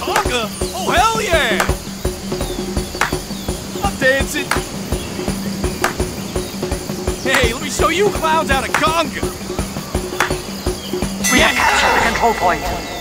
Parker! Oh, hell yeah! I'm dancing. Hey, let me show you clowns out of conga. We have captured the control point.